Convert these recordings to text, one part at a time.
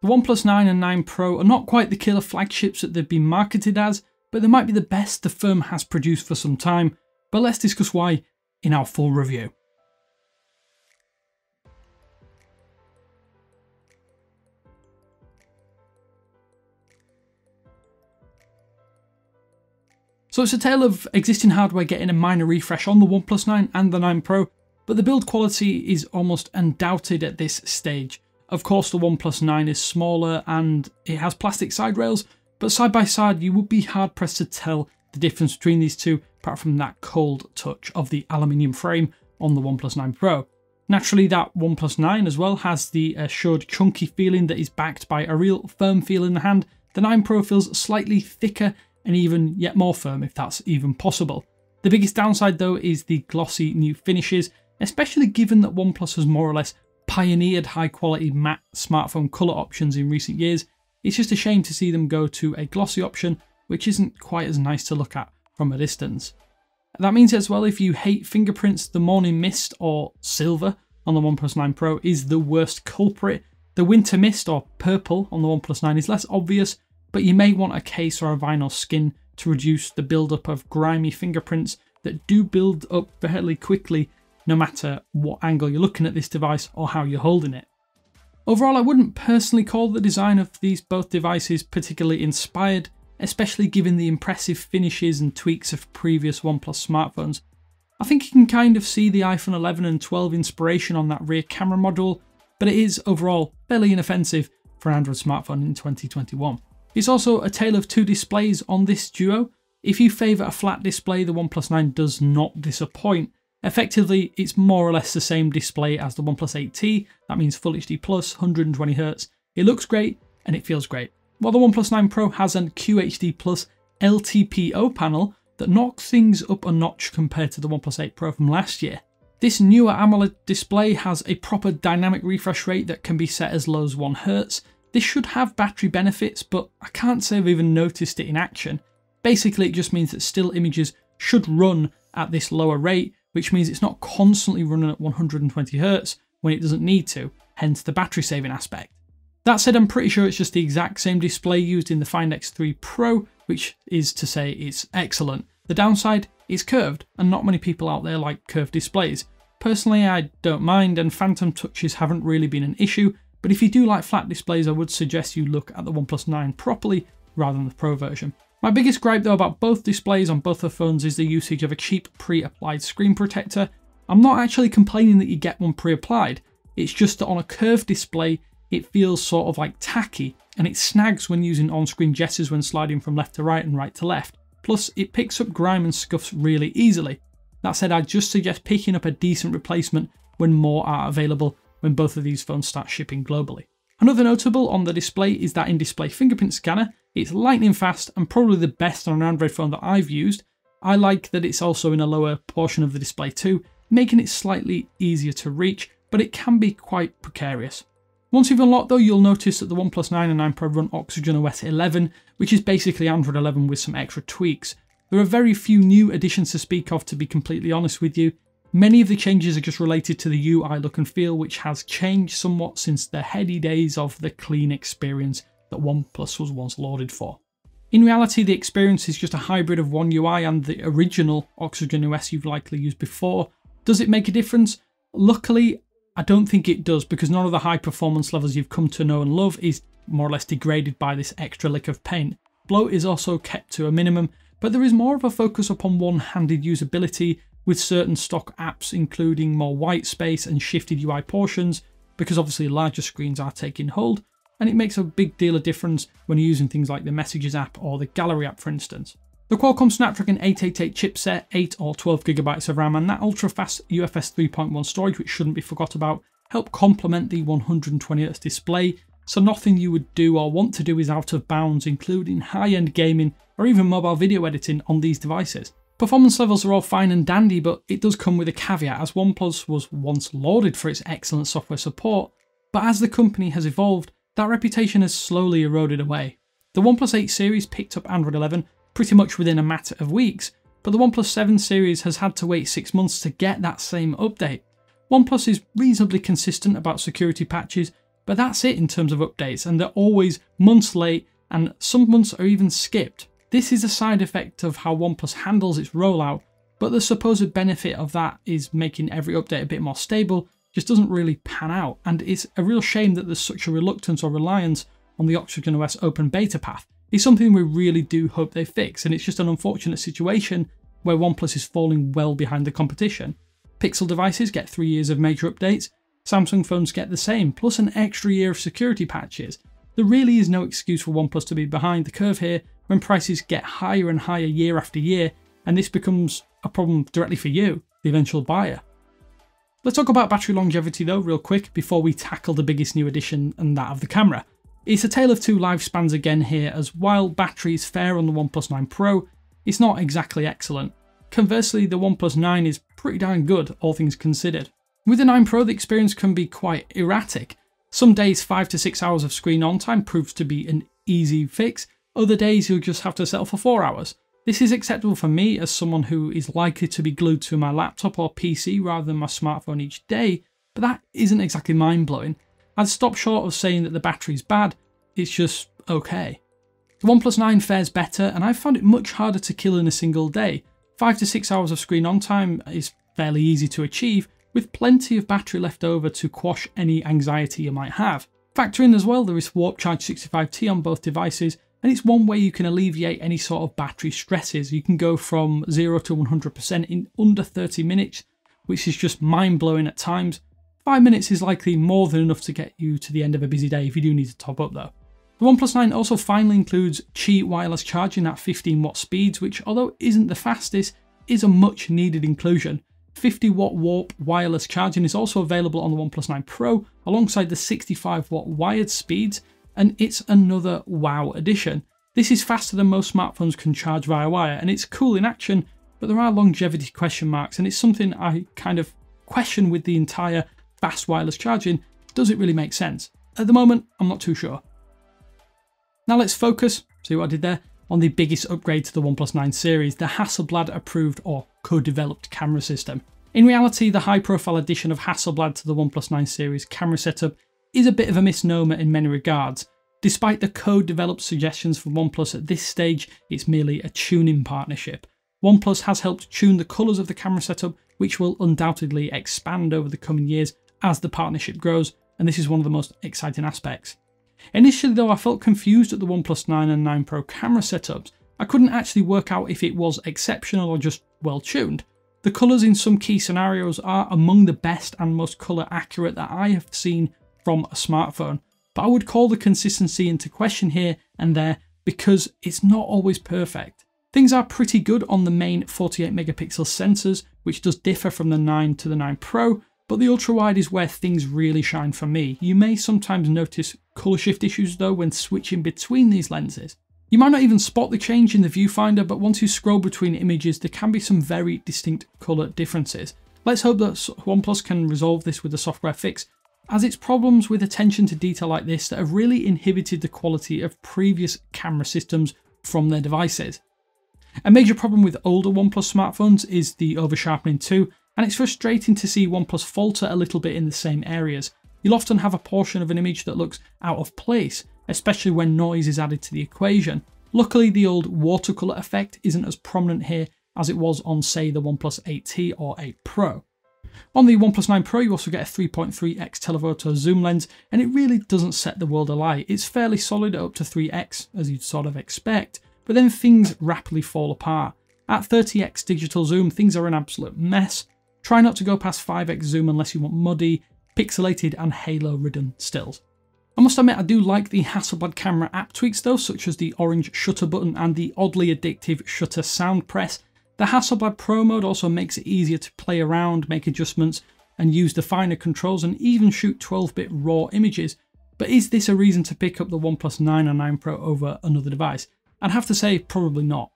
The OnePlus 9 and 9 Pro are not quite the killer flagships that they've been marketed as, but they might be the best the firm has produced for some time, but let's discuss why in our full review. So it's a tale of existing hardware getting a minor refresh on the OnePlus 9 and the 9 Pro, but the build quality is almost undoubted at this stage. Of course the OnePlus 9 is smaller and it has plastic side rails, but side by side you would be hard pressed to tell the difference between these two apart from that cold touch of the aluminium frame on the OnePlus 9 Pro. Naturally that OnePlus 9 as well has the assured chunky feeling that is backed by a real firm feel in the hand. The 9 Pro feels slightly thicker and even yet more firm if that's even possible. The biggest downside though is the glossy new finishes, especially given that OnePlus has more or less pioneered high quality matte smartphone colour options in recent years. It's just a shame to see them go to a glossy option which isn't quite as nice to look at from a distance. That means as well if you hate fingerprints, the morning mist or silver on the OnePlus 9 Pro is the worst culprit. The winter mist or purple on the OnePlus 9 is less obvious but you may want a case or a vinyl skin to reduce the buildup of grimy fingerprints that do build up fairly quickly no matter what angle you're looking at this device or how you're holding it. Overall, I wouldn't personally call the design of these both devices particularly inspired, especially given the impressive finishes and tweaks of previous OnePlus smartphones. I think you can kind of see the iPhone 11 and 12 inspiration on that rear camera module, but it is overall fairly inoffensive for an Android smartphone in 2021. It's also a tale of two displays on this duo. If you favour a flat display, the OnePlus 9 does not disappoint. Effectively, it's more or less the same display as the OnePlus 8T, that means Full HD Plus, 120Hz. It looks great and it feels great. While the OnePlus 9 Pro has an QHD Plus LTPO panel that knocks things up a notch compared to the OnePlus 8 Pro from last year. This newer AMOLED display has a proper dynamic refresh rate that can be set as low as 1Hz, this should have battery benefits, but I can't say I've even noticed it in action. Basically, it just means that still images should run at this lower rate, which means it's not constantly running at 120Hz when it doesn't need to, hence the battery saving aspect. That said, I'm pretty sure it's just the exact same display used in the Find X3 Pro, which is to say it's excellent. The downside is curved, and not many people out there like curved displays. Personally, I don't mind, and phantom touches haven't really been an issue, but if you do like flat displays, I would suggest you look at the OnePlus 9 properly rather than the Pro version. My biggest gripe though about both displays on both the phones is the usage of a cheap pre-applied screen protector. I'm not actually complaining that you get one pre-applied, it's just that on a curved display it feels sort of like tacky and it snags when using on-screen gestures when sliding from left to right and right to left. Plus it picks up grime and scuffs really easily. That said, I'd just suggest picking up a decent replacement when more are available when both of these phones start shipping globally. Another notable on the display is that in-display fingerprint scanner. It's lightning fast and probably the best on an Android phone that I've used. I like that it's also in a lower portion of the display too, making it slightly easier to reach, but it can be quite precarious. Once you've unlocked though, you'll notice that the OnePlus 9 and 9 Pro run Oxygen OS 11, which is basically Android 11 with some extra tweaks. There are very few new additions to speak of to be completely honest with you, Many of the changes are just related to the UI look and feel, which has changed somewhat since the heady days of the clean experience that OnePlus was once lauded for. In reality, the experience is just a hybrid of One UI and the original Oxygen OS you've likely used before. Does it make a difference? Luckily, I don't think it does because none of the high performance levels you've come to know and love is more or less degraded by this extra lick of paint. Bloat is also kept to a minimum, but there is more of a focus upon one-handed usability with certain stock apps including more white space and shifted UI portions because obviously larger screens are taking hold and it makes a big deal of difference when you're using things like the Messages app or the Gallery app for instance. The Qualcomm Snapdragon 888 chipset, 8 or 12GB of RAM and that ultra-fast UFS 3.1 storage which shouldn't be forgot about help complement the 120Hz display so nothing you would do or want to do is out of bounds including high-end gaming or even mobile video editing on these devices. Performance levels are all fine and dandy, but it does come with a caveat as OnePlus was once lauded for its excellent software support, but as the company has evolved, that reputation has slowly eroded away. The OnePlus 8 series picked up Android 11 pretty much within a matter of weeks, but the OnePlus 7 series has had to wait 6 months to get that same update. OnePlus is reasonably consistent about security patches, but that's it in terms of updates, and they're always months late, and some months are even skipped. This is a side effect of how OnePlus handles its rollout, but the supposed benefit of that is making every update a bit more stable, just doesn't really pan out, and it's a real shame that there's such a reluctance or reliance on the Oxygen OS open beta path. It's something we really do hope they fix, and it's just an unfortunate situation where OnePlus is falling well behind the competition. Pixel devices get 3 years of major updates, Samsung phones get the same, plus an extra year of security patches. There really is no excuse for OnePlus to be behind the curve here when prices get higher and higher year after year, and this becomes a problem directly for you, the eventual buyer. Let's talk about battery longevity though, real quick, before we tackle the biggest new addition and that of the camera. It's a tale of two lifespans again here, as while battery is fair on the OnePlus 9 Pro, it's not exactly excellent. Conversely, the OnePlus 9 is pretty darn good, all things considered. With the 9 Pro, the experience can be quite erratic. Some days 5 to 6 hours of screen on time proves to be an easy fix, other days you'll just have to settle for 4 hours. This is acceptable for me as someone who is likely to be glued to my laptop or PC rather than my smartphone each day, but that isn't exactly mind blowing. I'd stop short of saying that the battery's bad, it's just okay. The OnePlus 9 fares better, and I've found it much harder to kill in a single day. 5 to 6 hours of screen on time is fairly easy to achieve, with plenty of battery left over to quash any anxiety you might have. Factor in as well there is Warp Charge 65T on both devices, and it's one way you can alleviate any sort of battery stresses. You can go from 0 to 100% in under 30 minutes, which is just mind blowing at times. 5 minutes is likely more than enough to get you to the end of a busy day if you do need to top up though. The OnePlus 9 also finally includes Qi wireless charging at 15 watt speeds, which although isn't the fastest, is a much needed inclusion. 50 watt warp wireless charging is also available on the OnePlus 9 Pro alongside the 65 watt wired speeds, and it's another wow addition. This is faster than most smartphones can charge via wire, and it's cool in action, but there are longevity question marks, and it's something I kind of question with the entire fast wireless charging. Does it really make sense? At the moment, I'm not too sure. Now let's focus, see what I did there, on the biggest upgrade to the OnePlus 9 series, the Hasselblad approved or co-developed camera system. In reality, the high profile addition of Hasselblad to the OnePlus 9 series camera setup is a bit of a misnomer in many regards. Despite the co-developed suggestions from OnePlus at this stage, it's merely a tuning partnership. OnePlus has helped tune the colours of the camera setup, which will undoubtedly expand over the coming years as the partnership grows, and this is one of the most exciting aspects. Initially though I felt confused at the OnePlus 9 and 9 Pro camera setups. I couldn't actually work out if it was exceptional or just well tuned. The colours in some key scenarios are among the best and most colour accurate that I have seen from a smartphone, but I would call the consistency into question here and there because it's not always perfect. Things are pretty good on the main 48 megapixel sensors, which does differ from the 9 to the 9 Pro, but the ultra wide is where things really shine for me. You may sometimes notice colour shift issues though when switching between these lenses. You might not even spot the change in the viewfinder, but once you scroll between images, there can be some very distinct colour differences. Let's hope that OnePlus can resolve this with a software fix, as it's problems with attention to detail like this that have really inhibited the quality of previous camera systems from their devices. A major problem with older OnePlus smartphones is the oversharpening too, and it's frustrating to see OnePlus falter a little bit in the same areas. You'll often have a portion of an image that looks out of place, especially when noise is added to the equation. Luckily, the old watercolour effect isn't as prominent here as it was on, say, the OnePlus 8T or 8 Pro. On the OnePlus 9 Pro, you also get a 3.3x telephoto zoom lens, and it really doesn't set the world alight. It's fairly solid at up to 3x, as you'd sort of expect, but then things rapidly fall apart. At 30x digital zoom, things are an absolute mess, Try not to go past 5x zoom unless you want muddy, pixelated and halo-ridden stills. I must admit I do like the Hasselblad camera app tweaks though, such as the orange shutter button and the oddly addictive shutter sound press. The Hasselblad Pro mode also makes it easier to play around, make adjustments, and use the finer controls and even shoot 12-bit RAW images. But is this a reason to pick up the OnePlus 9 or 9 Pro over another device? I'd have to say probably not.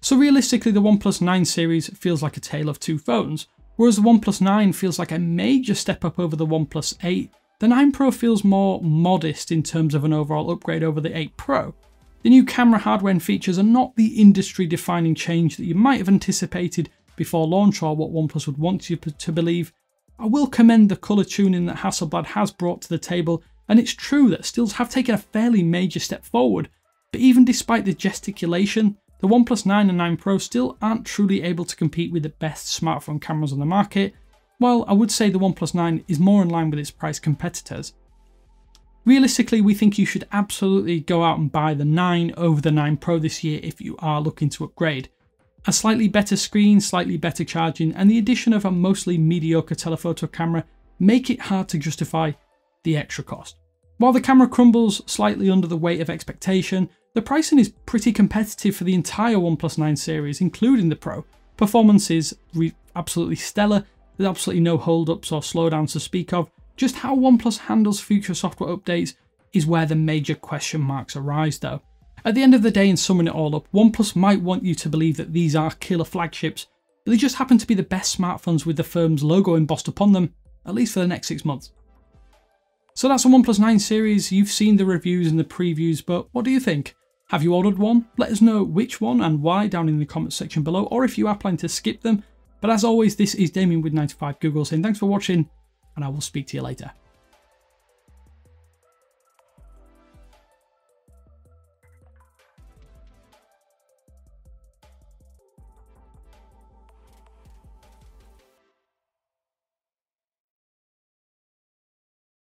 So realistically, the OnePlus 9 series feels like a tale of two phones. Whereas the OnePlus 9 feels like a major step up over the OnePlus 8, the 9 Pro feels more modest in terms of an overall upgrade over the 8 Pro. The new camera hardware and features are not the industry defining change that you might have anticipated before launch or what OnePlus would want you to believe, I will commend the colour tuning that Hasselblad has brought to the table, and it's true that stills have taken a fairly major step forward, but even despite the gesticulation, the OnePlus 9 and 9 Pro still aren't truly able to compete with the best smartphone cameras on the market, while I would say the OnePlus 9 is more in line with its price competitors. Realistically, we think you should absolutely go out and buy the 9 over the 9 Pro this year if you are looking to upgrade. A slightly better screen, slightly better charging, and the addition of a mostly mediocre telephoto camera make it hard to justify the extra cost. While the camera crumbles slightly under the weight of expectation, the pricing is pretty competitive for the entire OnePlus 9 series, including the Pro. Performance is absolutely stellar, there's absolutely no holdups or slowdowns to speak of, just how OnePlus handles future software updates is where the major question marks arise though. At the end of the day and summing it all up, OnePlus might want you to believe that these are killer flagships, but they just happen to be the best smartphones with the firm's logo embossed upon them, at least for the next six months. So that's a OnePlus 9 series, you've seen the reviews and the previews, but what do you think? Have you ordered one? Let us know which one and why down in the comments section below, or if you are planning to skip them. But as always, this is Damien with 9to5Google saying thanks for watching, and I will speak to you later.